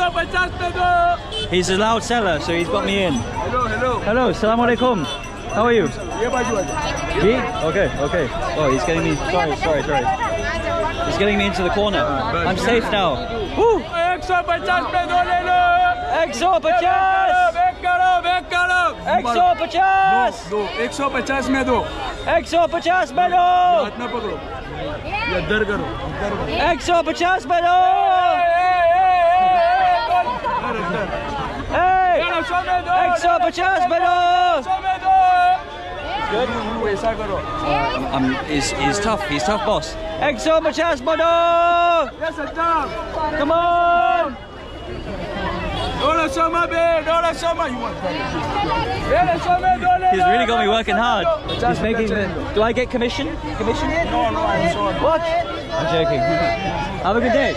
150 में दो He's a loud seller, so he's got me in. Hello hello Hello, salam alaikum. How are you? ये बाजू आ जाओ Me? Okay, okay. Oh, he's getting me. Sorry, sorry, sorry. He's getting me into the corner. I'm safe now. Woo! 150 में दो ले लो Exo pachas! Back करो back करो Exo pachas! दो 150 में दो Exo pachas melo! हाथ में पकड़ो ये इधर करो इधर करो Exo pachas melo! 50 medals! Good. Um, he's, he's tough, he's tough boss. Exo Machas Mano! Yes, I do. Come on! Dole Soma, babe! Dole Soma! You want He's really got me working hard. He's making the, do I get commission? Commission? No, no, I'm sorry. What? I'm joking. Have a good day.